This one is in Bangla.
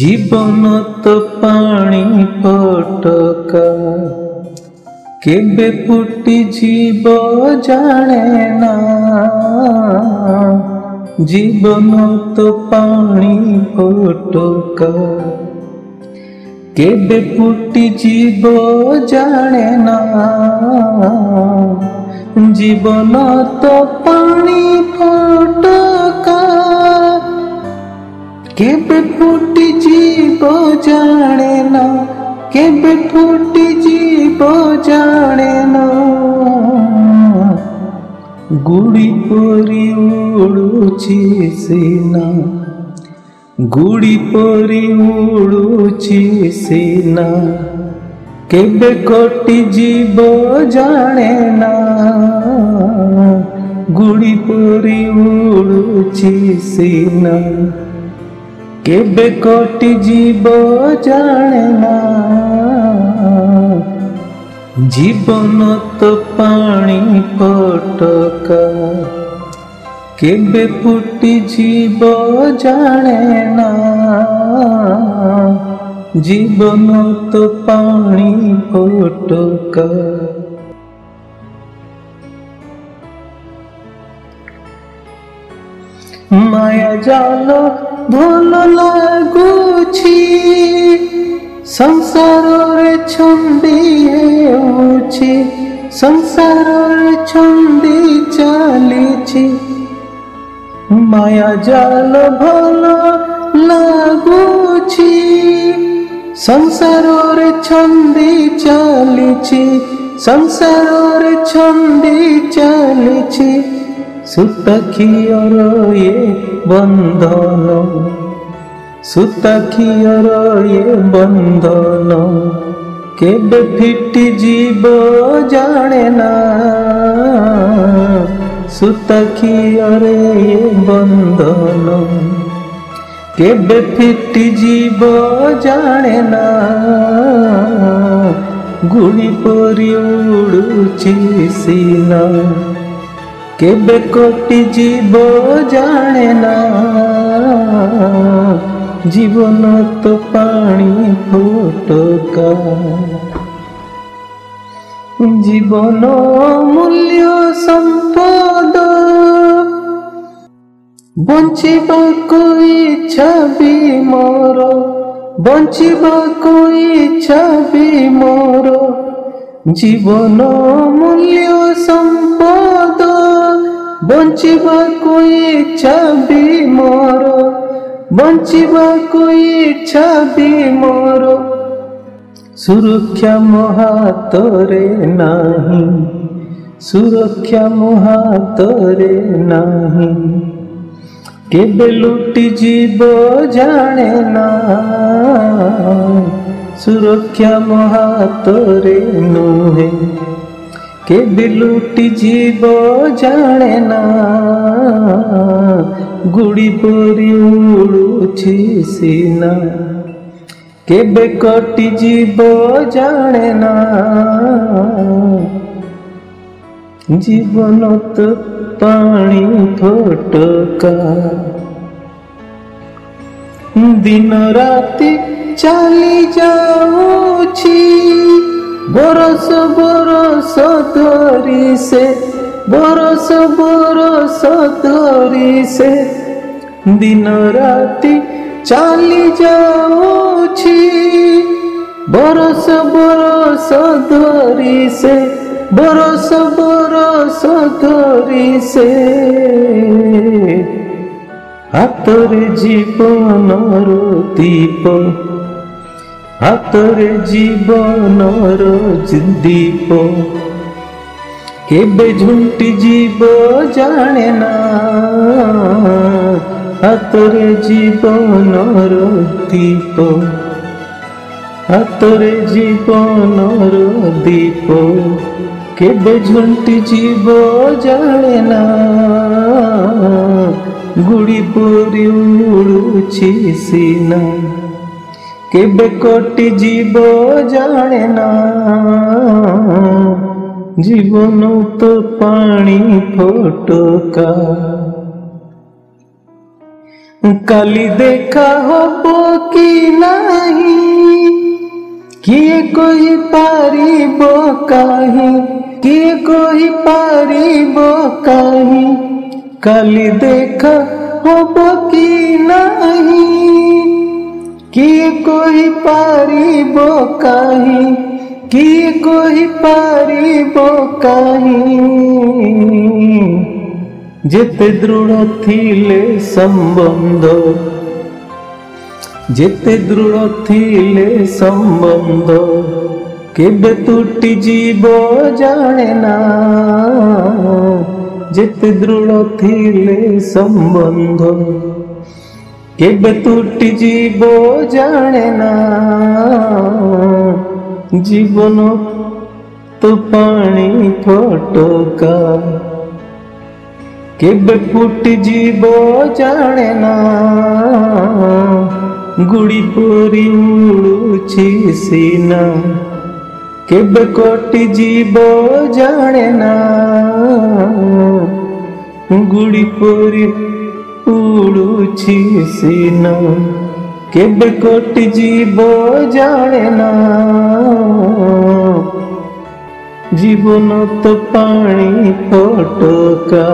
জীবন তো পানি ফটকা কেবে ফুটি জীব জানে না জীবন তো পানি ফটকা কেবে ফুটি জীব জানে না জীবন তো পানি ফট কেবে ফুটি জীব জানে না কেবে ফুটি জীব জানে না গুড়ি পরি উড়ুছি সেনা গুড়ি পরি উড়ুছি সেনা কেবে কটি জীব জানে না গুড়ি পরি উড়ুছি সেনা কেবে কটি জীব জানে না জীবন তো পানি পটকা কেবে ফুটি জীব জানে না জীবন তো পানি পটকা মায়া জাল ভুল লাগুছি সংসারের ছন্দিয়ে উছি সংসারের ছন্দি চালিছি মায়া জাল ভুল লাগুছি সংসারের ছন্দি চালিছি সংসারের ছন্দি চালিছি সুতাখিয়রয়ে বন্ধন সুতাখিয়রয়ে বন্ধন কেবে ফিটি জীব জানে না সুতাখিয়রে বন্ধন কেবে ফিটি জীব জানে না গুড়ি পরি উড়ুছি সিনা কেবে কটি জীব জানে না জীবন তো পানি ফুটকা জীবন মূল্য সম্পদ ବଞ୍ଚିବାକୁ ଇଚ୍ଛା ବି ମୋର ବଞ୍ଚିବାକୁ ଇଚ୍ଛା ବି ମୋର ଜୀବନ ମୂଲ୍ୟ ବଞ୍ଚିବାକୁ ଇଚ୍ଛା ବି ମୋର ବଞ୍ଚିବାକୁ ଇଚ୍ଛା ବି ମୋର ସୁରକ୍ଷା ମୋ ହାତରେ ନାହିଁ ସୁରକ୍ଷା ମୋ ହାତରେ ନାହିଁ କେବେ ଲୁଟି ଯିବ ଜାଣେ ନା ସୁରକ୍ଷା ମୋ ହାତରେ ନୁହେଁ কে বিলুটি জীব জানে না গুড়ি পরি উড়ুছি সিনা কেবে কটি জীব জানে না জীবন তো পানি ফটকা দিন রাতি চালি যাওছি বরস সতরি সে বরস বরস ধরি সে দিন রাতি চালি যাওছি বরস বরস ধরি সে বরস বরস ধরি সে হাতর জীবনর দীপ হাতর জীবন রোজ দীপ কেবে ঝুঁটি জীব জানে না হাতর জীবন রোজ দীপ হাতর জীবন রোজ দীপ কেবে ঝুঁটি জীব জানে না গুড়ি পুরি উড়ুছি সিনা কেবে কটি জীব জানে না জীবন তো পানি ফোটকা কালি দেখা হব কি নাহি কিয়ে কই পারিব কাহি কিয়ে কই পারিব কাহি কালি দেখা কি কহি পারিব কাহি কি কহি পারিব কাহি যেতে দৃঢ় থিলে সম্বন্ধ যেতে দৃঢ় থিলে সম্বন্ধ কেবে তুটি জীব জানে না যেতে দৃঢ় থিলে সম্বন্ধ কেবে তুট জীব জানে না জীবন তো পানি ফটকা কেবে ফুট জীব জানে না গুড়ি পরি উড়ুছি সিনা কেবে কটি জীব জানে না গুড়ি পরি বুঝিসি না কেবে কোটি জীব জানে না জীবন তো পানি ফটকা